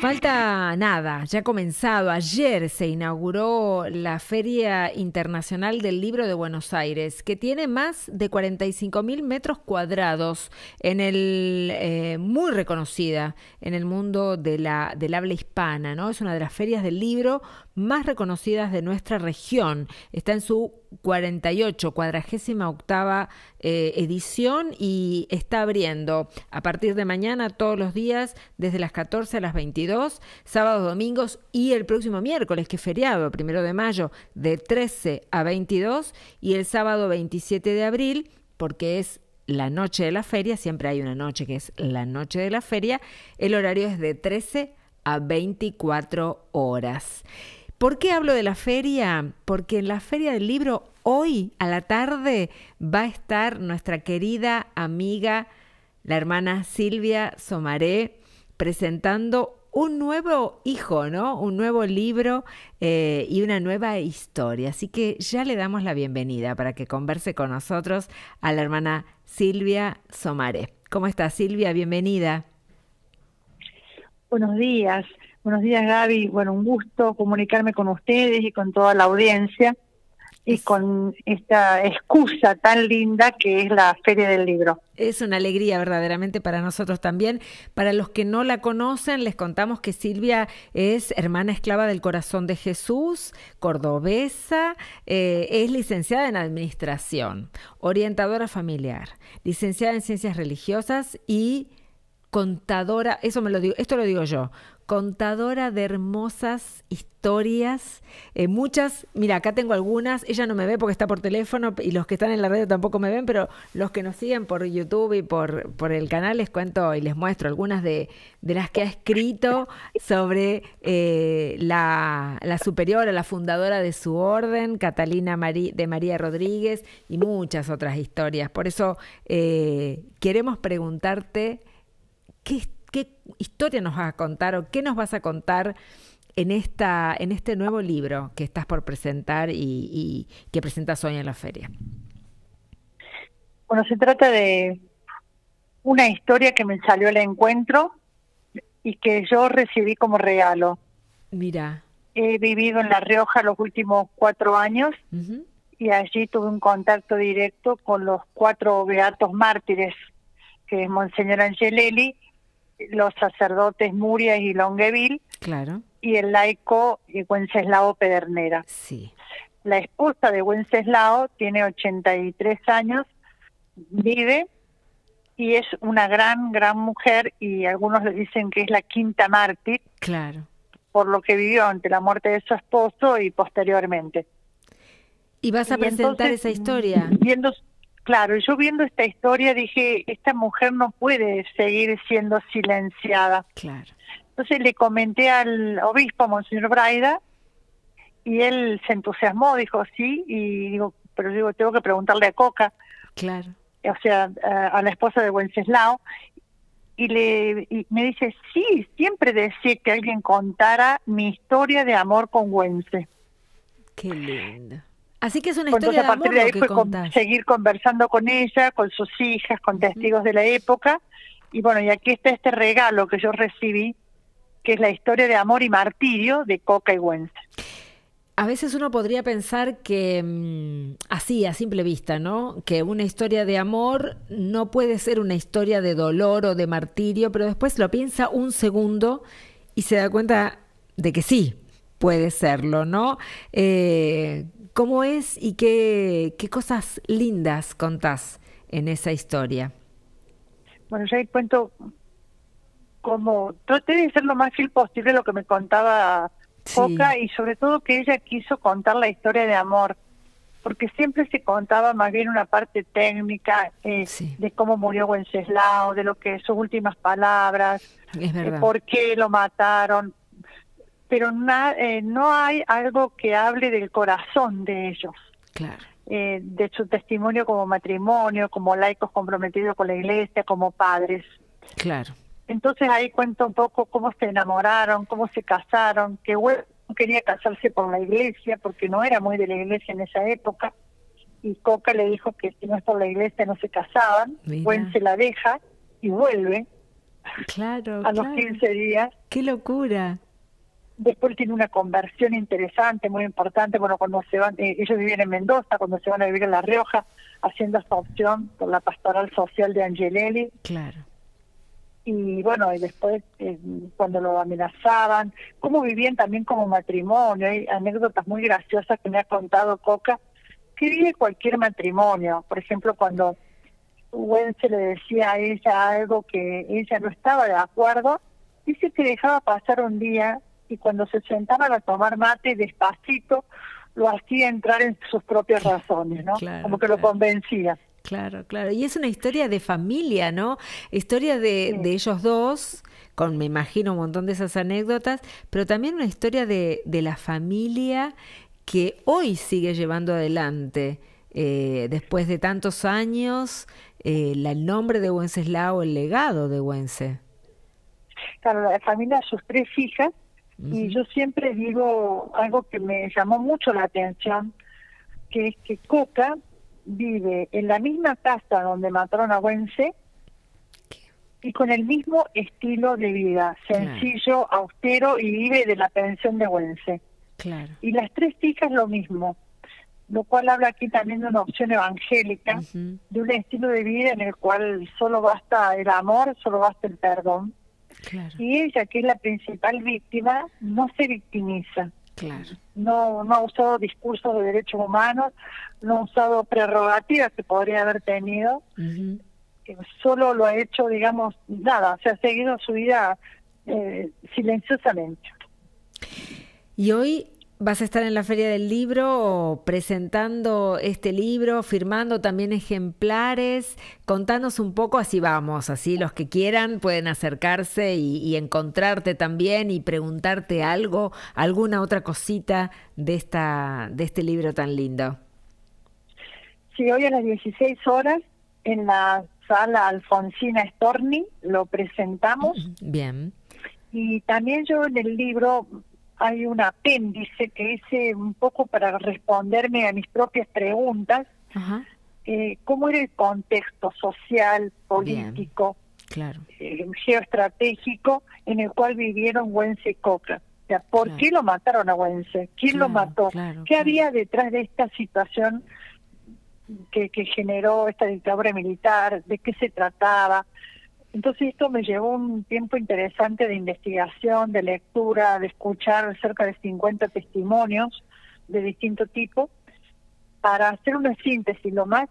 Falta nada, ya ha comenzado. Ayer se inauguró la Feria Internacional del Libro de Buenos Aires, que tiene más de 45 mil metros cuadrados, en el eh, muy reconocida en el mundo de la, del habla hispana, ¿no? Es una de las ferias del libro más reconocidas de nuestra región. Está en su 48, cuadragésima octava eh, edición y está abriendo a partir de mañana todos los días desde las 14 a las 22, sábados, domingos y el próximo miércoles, que es feriado, primero de mayo, de 13 a 22 y el sábado 27 de abril, porque es la noche de la feria, siempre hay una noche que es la noche de la feria, el horario es de 13 a 24 horas. ¿Por qué hablo de la feria? Porque en la feria del libro hoy a la tarde va a estar nuestra querida amiga, la hermana Silvia Somaré, presentando un nuevo hijo, ¿no? Un nuevo libro eh, y una nueva historia. Así que ya le damos la bienvenida para que converse con nosotros a la hermana Silvia Somaré. ¿Cómo está Silvia? Bienvenida. Buenos días. Buenos días, Gaby. Bueno, un gusto comunicarme con ustedes y con toda la audiencia y con esta excusa tan linda que es la Feria del Libro. Es una alegría verdaderamente para nosotros también. Para los que no la conocen, les contamos que Silvia es hermana esclava del corazón de Jesús, cordobesa, eh, es licenciada en Administración, orientadora familiar, licenciada en Ciencias Religiosas y contadora, eso me lo digo, esto lo digo yo, contadora de hermosas historias, eh, muchas, mira, acá tengo algunas, ella no me ve porque está por teléfono y los que están en la radio tampoco me ven, pero los que nos siguen por YouTube y por, por el canal les cuento y les muestro algunas de, de las que ha escrito sobre eh, la, la, superiora, la fundadora de su orden, Catalina de María Rodríguez y muchas otras historias. Por eso eh, queremos preguntarte qué ¿Qué historia nos vas a contar o qué nos vas a contar en, esta, en este nuevo libro que estás por presentar y, que presentas hoy en la feria? Bueno, se trata de una historia que me salió al encuentro y que yo recibí como regalo. Mira. He vivido en La Rioja los últimos cuatro años y allí tuve un contacto directo con los cuatro beatos mártires, que es Monseñor Angelelli, los sacerdotes Murias y Longueville claro. y el laico Wenceslao Pedernera. Sí. La esposa de Wenceslao tiene 83 años, vive y es una gran, gran mujer y algunos le dicen que es la quinta mártir. Claro. Por lo que vivió ante la muerte de su esposo y posteriormente. ¿Y vas a presentar esa historia? Viendo Claro, yo viendo esta historia dije, esta mujer no puede seguir siendo silenciada. Claro. Entonces le comenté al obispo, Monseñor Braida, y él se entusiasmó, dijo sí, y digo, pero digo, tengo que preguntarle a Coca. Claro. O sea, a, la esposa de Wenceslao, y, le, y me dice, sí, siempre decía que alguien contara mi historia de amor con Wences. Qué lindo. Así que es una historia de amor de ahí fue seguir conversando con ella, con sus hijas, con testigos de la época. Y bueno, y aquí está este regalo que yo recibí, que es la historia de amor y martirio de Coca y Wences. A veces uno podría pensar que, mm, así, a simple vista, ¿no? Que una historia de amor no puede ser una historia de dolor o de martirio, pero después lo piensa un segundo y se da cuenta de que sí, puede serlo, ¿no? Eh, ¿Cómo es y qué, qué cosas lindas contás en esa historia? Bueno, ya cuento como traté de ser lo más fiel posible lo que me contaba Coca y sobre todo que ella quiso contar la historia de amor, porque siempre se contaba más bien una parte técnica eh, de cómo murió Wenceslao, de lo que sus últimas palabras, de por qué lo mataron, pero eh, no hay algo que hable del corazón de ellos. Claro. Eh, de su testimonio como matrimonio, como laicos comprometidos con la iglesia, como padres. Claro. Entonces ahí cuento un poco cómo se enamoraron, cómo se casaron, que no quería casarse por la iglesia porque no era muy de la iglesia en esa época y Coca le dijo que si no es por la iglesia no se casaban, Buen se la deja y vuelve Claro. A los 15 días. ¡Qué locura! Después tiene una conversión interesante, muy importante. Bueno, cuando se van, eh, ellos viven en Mendoza, cuando se van a vivir en La Rioja, haciendo esta opción por la pastoral social de Angelelli. Claro. Y bueno, y después eh, cuando lo amenazaban, cómo vivían también como matrimonio. Hay anécdotas muy graciosas que me ha contado Coca, que vive cualquier matrimonio. Por ejemplo, cuando se le decía a ella algo que ella no estaba de acuerdo, dice que dejaba pasar un día y cuando se sentaban a tomar mate despacito, lo hacía entrar en sus propias razones, ¿no? Como que lo convencía. Claro, claro. Y es una historia de familia, ¿no? Historia de, de ellos dos, con me imagino un montón de esas anécdotas, pero también una historia de, de la familia que hoy sigue llevando adelante. Eh, después de tantos años, eh, el nombre de Wenceslao, el legado de Wences. Claro, la familia, sus tres hijas, y yo siempre digo algo que me llamó mucho la atención, que es que Coca vive en la misma casa donde mataron a Wences y con el mismo estilo de vida, sencillo, austero y vive de la pensión de Wences. Claro. Y las tres hijas lo mismo lo cual habla aquí también de una opción evangélica, de un estilo de vida en el cual solo basta el amor, solo basta el perdón. Y ella, que es la principal víctima, no se victimiza. Claro. No, no ha usado discursos de derechos humanos, no ha usado prerrogativas que podría haber tenido, solo lo ha hecho, digamos, nada, se ha seguido su vida eh, silenciosamente. Y hoy Vas a estar en la Feria del Libro presentando este libro, firmando también ejemplares. Contanos un poco, así vamos, así los que quieran pueden acercarse y, encontrarte también y preguntarte algo, alguna otra cosita de, esta, de este libro tan lindo. Sí, hoy a las 16 horas en la sala Alfonsina Storni lo presentamos. Bien. Y también yo en el libro hay un apéndice que hice un poco para responderme a mis propias preguntas, eh, cómo era el contexto social, político, eh, geoestratégico en el cual vivieron Wense y Coca. O sea, ¿por qué lo mataron a Wense? ¿Quién lo mató? ¿Qué había detrás de esta situación que, que generó esta dictadura militar? ¿De qué se trataba? Entonces esto me llevó un tiempo interesante de investigación, de lectura, de escuchar cerca de 50 testimonios de distinto tipo. Para hacer una síntesis lo más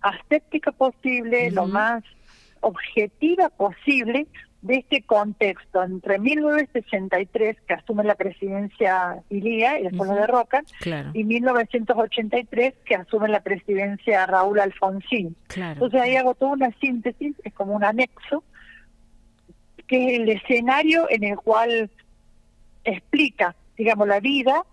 aséptica posible, lo más objetiva posible de este contexto entre 1963, que asume la presidencia Ilía y después de Roca, y 1983, que asume la presidencia Raúl Alfonsín. Entonces ahí hago toda una síntesis, es como un anexo, que es el escenario en el cual explica, digamos, la vida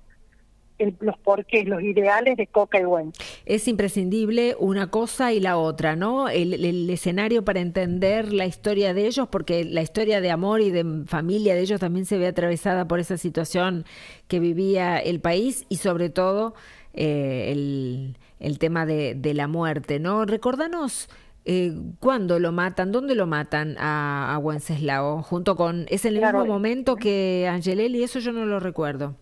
los porqués, los ideales de Coca y Buen. Es imprescindible una cosa y la otra, ¿no? El, escenario para entender la historia de ellos, porque la historia de amor y de familia de ellos también se ve atravesada por esa situación que vivía el país y sobre todo eh, el, tema de, la muerte, ¿no? Recordanos... Eh, ¿Cuándo lo matan? ¿Dónde lo matan a, a Wenceslao? Junto con... ¿Es en el mismo momento que Angelelli? Eso yo no lo recuerdo.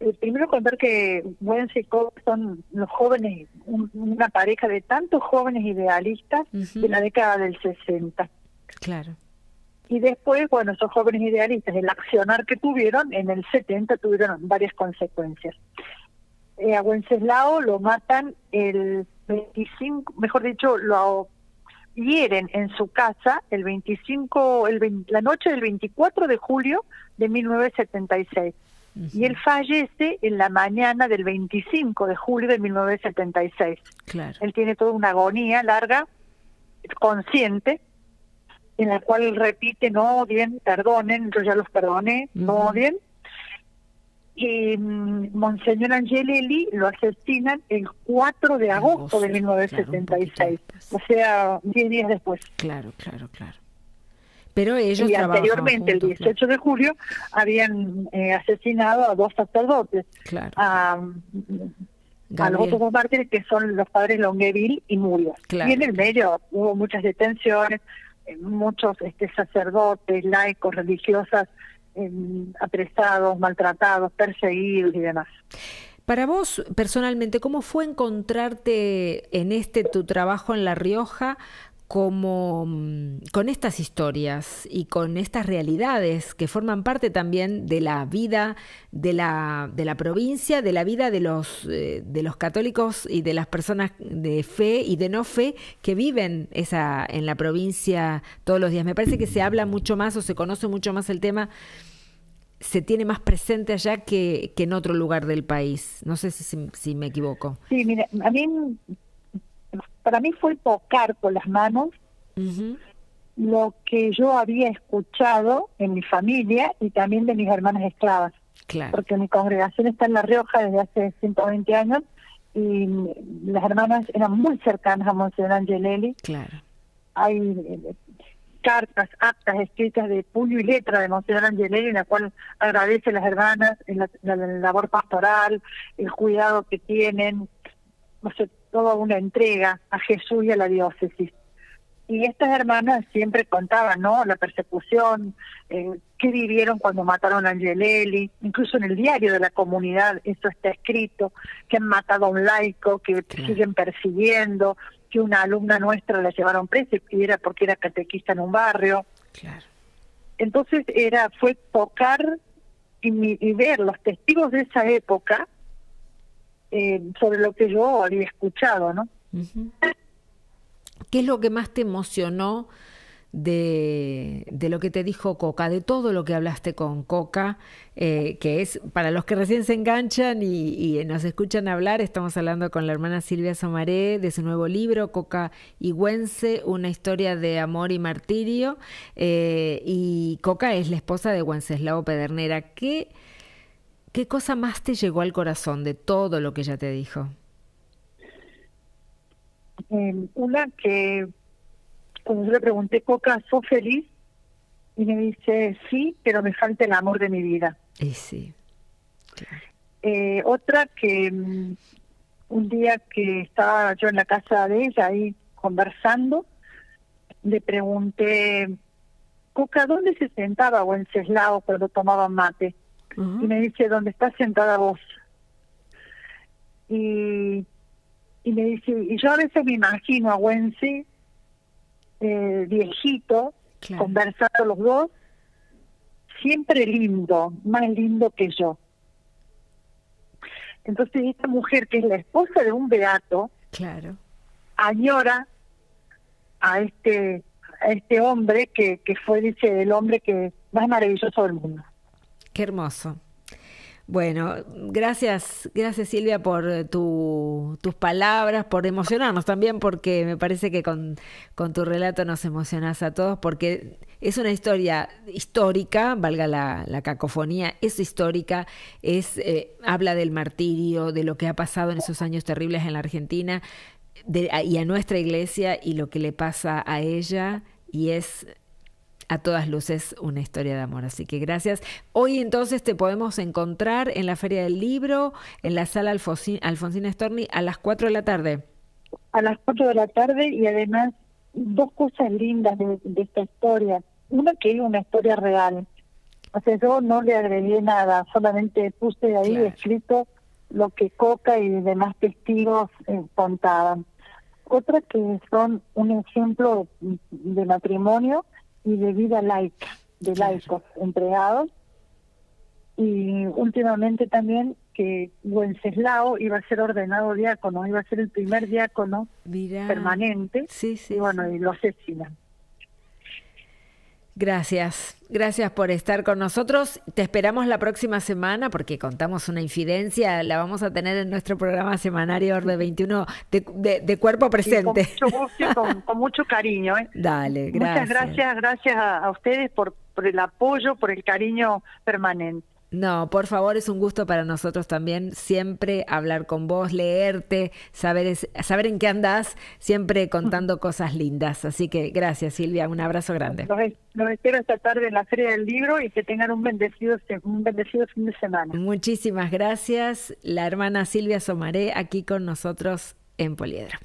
Eh, primero contar que Wences y Coca son los jóvenes, una pareja de tantos jóvenes idealistas de la década del 60. Claro. Y después, bueno, esos jóvenes idealistas, el accionar que tuvieron, en el 70 tuvieron varias consecuencias. Eh, a Wenceslao lo matan el 25, mejor dicho, lo hieren en su casa el 25, el la noche del 24 de julio de 1976 y él fallece en la mañana del 25 de julio de 1976. Claro. Él tiene toda una agonía larga, consciente, en la cual él repite, no odien, perdonen, yo ya los perdoné, no odien. Y mm, Monseñor Angelelli lo asesinan el 4 de agosto, de 1976, o sea, 10 días después. Claro, claro, claro. Pero ellos y anteriormente, el 18 de julio, habían eh, asesinado a dos sacerdotes. A, los otros dos mártires que son los padres Longueville y Muriel. Y en el medio hubo muchas detenciones, muchos este, sacerdotes, laicos, religiosas apresados, maltratados, perseguidos y demás. Para vos, personalmente, ¿cómo fue encontrarte en este tu trabajo en La Rioja como mm, con estas historias y con estas realidades que forman parte también de la vida de la, de la provincia, de la vida de los, eh, de los católicos y de las personas de fe y de no fe que viven esa, en la provincia todos los días. Me parece que se habla mucho más o se conoce mucho más el tema, se tiene más presente allá que, que en otro lugar del país. No sé si, si me equivoco. Sí, mira, a mí para mí fue tocar con las manos lo que yo había escuchado en mi familia y también de mis hermanas esclavas. Porque mi congregación está en La Rioja desde hace 120 años y las hermanas eran muy cercanas a Monseñor Angelelli. Claro. Hay eh, cartas, actas escritas de puño y letra de Monseñor Angelelli en la cual agradece a las hermanas la, la labor pastoral, el cuidado que tienen, no sé, toda una entrega a Jesús y a la diócesis. Y estas hermanas siempre contaban, ¿no? La persecución, eh, qué vivieron cuando mataron a Angelelli, incluso en el diario de la comunidad eso está escrito, que han matado a un laico, que siguen persiguiendo, que una alumna nuestra la llevaron presa y era porque era catequista en un barrio. Claro. Entonces era fue tocar y, y ver los testigos de esa época eh, sobre lo que yo había escuchado, ¿no? ¿Qué es lo que más te emocionó de, de, lo que te dijo Coca, de todo lo que hablaste con Coca, eh, que es para los que recién se enganchan y, nos escuchan hablar, estamos hablando con la hermana Silvia Somaré de su nuevo libro, Coca Güense, una historia de amor y martirio, eh, y Coca es la esposa de Wenceslao Pedernera. ¿Qué, ¿Qué cosa más te llegó al corazón de todo lo que ella te dijo? Em, una que cuando yo le pregunté, Coca, ¿sos feliz? Y me dice, sí, pero me falta el amor de mi vida. Y sí. Eh, otra que mm, un día que estaba yo en la casa de ella ahí conversando, le pregunté, Coca, ¿dónde se sentaba Wenceslao cuando tomaba mate? Y me dice, ¿dónde estás sentada vos? Y, y me dice, y yo a veces me imagino a Wensi, eh, viejito, conversando los dos, siempre lindo, más lindo que yo. Entonces esta mujer que es la esposa de un beato, claro. añora a este a este hombre que, que fue, dice, el hombre que más maravilloso del mundo. Qué hermoso. Bueno, gracias, gracias Silvia por tu, tus palabras, por emocionarnos también, porque me parece que con, con, tu relato nos emocionas a todos, porque es una historia histórica, valga la, la cacofonía, es histórica, es eh, habla del martirio, de lo que ha pasado en esos años terribles en la Argentina y a nuestra iglesia y lo que le pasa a ella, y es a todas luces una historia de amor. Así que gracias. Hoy entonces te podemos encontrar en la Feria del Libro, en la sala Alfonsina Storni a las 4 de la tarde. A las 4 de la tarde y además dos cosas lindas de, esta historia. Una que es una historia real. O sea, yo no le agregué nada, solamente puse ahí escrito lo que Coca y demás testigos eh, contaban. Otra que son un ejemplo de matrimonio y de vida laica, de laicos entregados. Y últimamente también que Wenceslao iba a ser ordenado diácono, iba a ser el primer diácono permanente. Sí, sí, y bueno, y lo asesinan. Gracias, gracias por estar con nosotros. Te esperamos la próxima semana porque contamos una infidencia, la vamos a tener en nuestro programa semanario de 21 de, de, cuerpo presente. con mucho gusto, con, mucho cariño. ¿eh? Dale, gracias. Muchas gracias, gracias a, ustedes por, por el apoyo, por el cariño permanente. No, por favor, es un gusto para nosotros también siempre hablar con vos, leerte, saber, saber en qué andás, siempre contando cosas lindas. Así que gracias, Silvia, un abrazo grande. Los, espero esta tarde en la Feria del Libro y que tengan un bendecido, un bendecido fin de semana. Muchísimas gracias, la hermana Silvia Somaré aquí con nosotros en Poliedra.